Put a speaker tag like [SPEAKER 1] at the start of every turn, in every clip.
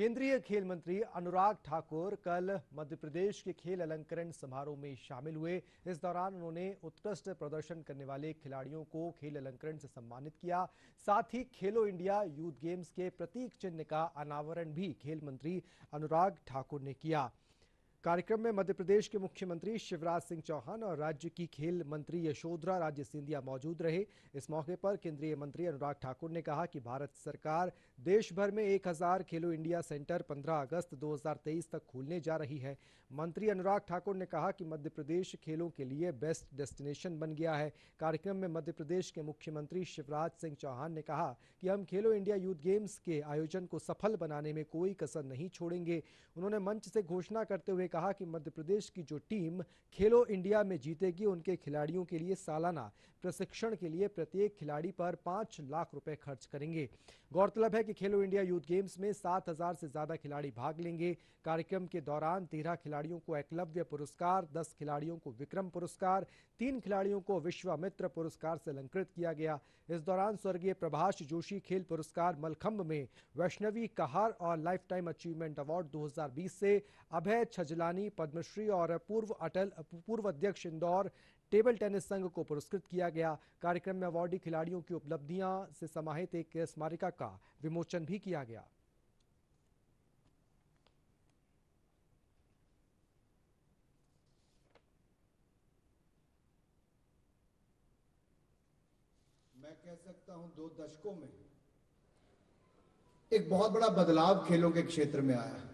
[SPEAKER 1] केंद्रीय खेल मंत्री अनुराग ठाकुर कल मध्य प्रदेश के खेल अलंकरण समारोह में शामिल हुए। इस दौरान उन्होंने उत्कृष्ट प्रदर्शन करने वाले खिलाड़ियों को खेल अलंकरण से सम्मानित किया। साथ ही खेलो इंडिया यूथ गेम्स के प्रतीक चिन्ह का अनावरण भी खेल मंत्री अनुराग ठाकुर ने किया। कार्यक्रम में मध्य प्रदेश के मुख्यमंत्री शिवराज सिंह चौहान और राज्य की खेल मंत्री यशोधरा राजे सिंधिया मौजूद रहे। इस मौके पर केंद्रीय मंत्री अनुराग ठाकुर ने कहा कि भारत सरकार देश भर में 1000 खेलो इंडिया सेंटर 15 अगस्त 2023 तक खोलने जा रही है। मंत्री अनुराग ठाकुर ने कहा कि मध्य प्रदेश खेलों के लिए बेस्ट डेस्टिनेशन बन गया है। कार्यक्रम में मध्य प्रदेश के मुख्यमंत्री शिवराज सिंह चौहान ने कहा कि हम खेलो इंडिया यूथ गेम्स के आयोजन को सफल बनाने में कोई कसर नहीं छोड़ेंगे। उन्होंने मंच से घोषणा करते हुए कहा कि मध्य प्रदेश की जो टीम खेलो इंडिया में जीतेगी, उनके खिलाड़ियों के लिए सालाना प्रशिक्षण के लिए प्रत्येक खिलाड़ी पर पाँच लाख रुपए खर्च करेंगे। गौरतलब है कि खेलो इंडिया यूथ गेम्स में सात हज़ार से ज़्यादा खिलाड़ी भाग लेंगे। कार्यक्रम के दौरान तेरह खिलाड़ियों को एकलव्य पुरस्कार, दस खिलाड़ियों को विक्रम पुरस्कार, तीन खिलाड़ियों को विश्वामित्र पुरस्कार से अलंकृत किया गया। इस दौरान स्वर्गीय प्रभाष जोशी खेल पुरस्कार मलखंब में वैष्णवी कहार और लाइफ टाइम अचीवमेंट अवार्ड 2020 से अभय छजलानी पद्मश्री और पूर्व अटल, पूर्व अध्यक्ष इंदौर टेबल टेनिस संघ को पुरस्कृत किया गया। कार्यक्रम में अवार्डी खिलाड़ियों की उपलब्धियाँ से समाहित एक स्मारिका का विमोचन भी किया गया।
[SPEAKER 2] मैं कह सकता हूँ, दो दशकों में एक बहुत बड़ा बदलाव खेलों के क्षेत्र में आया।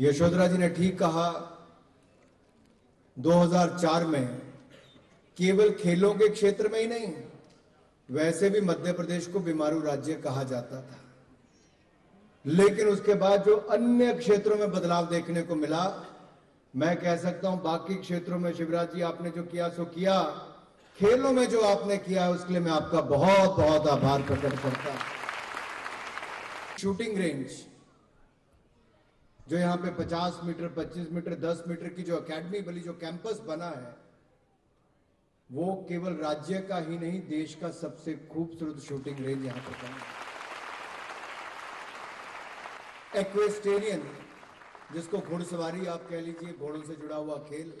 [SPEAKER 2] यशोधरा जी ने ठीक कहा 2004 में केवल खेलों के क्षेत्र में ही नहीं, वैसे भी मध्य प्रदेश को बीमारू राज्य कहा जाता था। लेकिन उसके बाद जो अन्य क्षेत्रों में बदलाव देखने को मिला, मैं कह सकता हूँ बाकी क्षेत्रों में शिवराज जी आपने जो किया, सो किया। खेलों में जो आपने किया है, उसके लिए मैं आपका बहुत बहुत आभार प्रकट करता हूँ। Shooting range. जो यहाँ पे 50 मीटर 25 मीटर 10 मीटर की जो एकेडमी बनी जो कैंपस बना है, वो केवल राज्य का ही नहीं, देश का सबसे खूबसूरत शूटिंग रेंज यहाँ पर बना एक्वेस्टेरियन जिसको घुड़सवारी आप कह लीजिए, घोड़ों से जुड़ा हुआ खेल,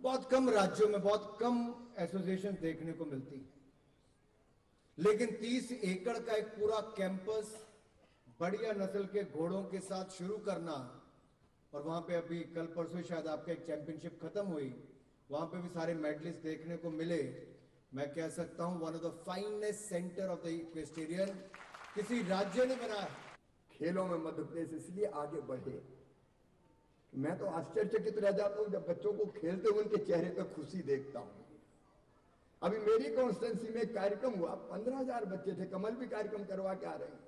[SPEAKER 2] बहुत कम राज्यों में बहुत कम एसोसिएशन देखने को मिलती है। लेकिन 30 एकड़ का एक पूरा कैंपस बढ़िया नस्ल के घोड़ों के साथ शुरू करना। और वहाँ पे अभी कल परसों शायद आपका एक चैंपियनशिप खत्म हुई। वहाँ पे भी सारे मेडलिस्ट देखने को मिले। मैं कह सकता हूँ one of the finest centre of the equestrian किसी राज्य ने बनाया।
[SPEAKER 3] खेलों में मध्य प्रदेश इसलिए आगे बढ़े। मैं तो आश्चर्यचकित रह जाता हूँ जब बच्चों को खेलते हुए उनके चेहरे पर खुशी देखता हूँ। अभी मेरी कॉन्स्टेंसी में कार्यक्रम हुआ। पंद्रह हज़ार बच्चे थे, कमल भी कार्यक्रम करवा के आ रहे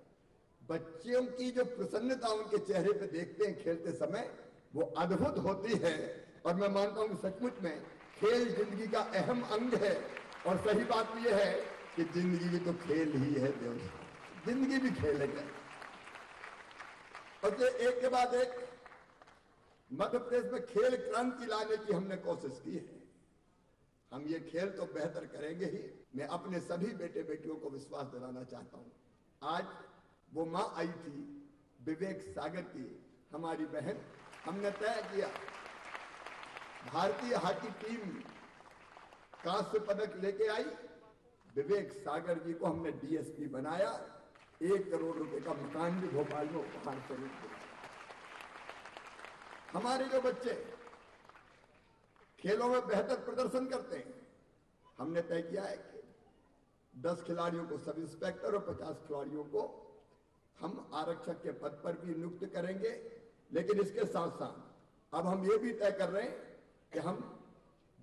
[SPEAKER 3] बच्चों की जो प्रसन्नता उनके चेहरे पे देखते हैं, खेलते समय, वो अद्भुत होती है। और मैं मानता हूँ सचमुच में खेल ज़िंदगी का अहम अंग है। और सही बात यह है कि ज़िंदगी भी तो खेल ही है, देव ज़िंदगी भी खेल है। और एक के बाद एक मध्य प्रदेश में खेल क्रांति लाने की हमने कोशिश की है। हम ये खेल तो बेहतर करेंगे ही। मैं अपने सभी बेटे बेटियों को विश्वास दिलाना चाहता हूँ। आज वो माँ आई थी, विवेक सागर की, हमारी बहन। हमने तय किया, भारतीय हॉकी टीम कांस्य पदक लेके आई। विवेक सागर जी को हमने डीएसपी बनाया, एक करोड़ रुपए का मकान भी भोपाल में उपहार स्वरूप हमारे जो बच्चे खेलों में बेहतर प्रदर्शन करते हैं, हमने तय किया है कि 10 खिलाड़ियों को सब इंस्पेक्टर और 50 खिलाड़ियों को आरक्षक के पद पर भी नियुक्त करेंगे, लेकिन इसके साथ साथ अब हम ये भी तय कर रहे हैं कि हम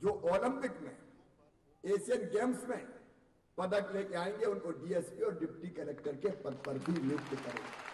[SPEAKER 3] जो ओलंपिक में, एशियन गेम्स में पदक लेके आएँगे, उनको डीएसपी और डिप्टी कलेक्टर के पद पर भी नियुक्त करेंगे।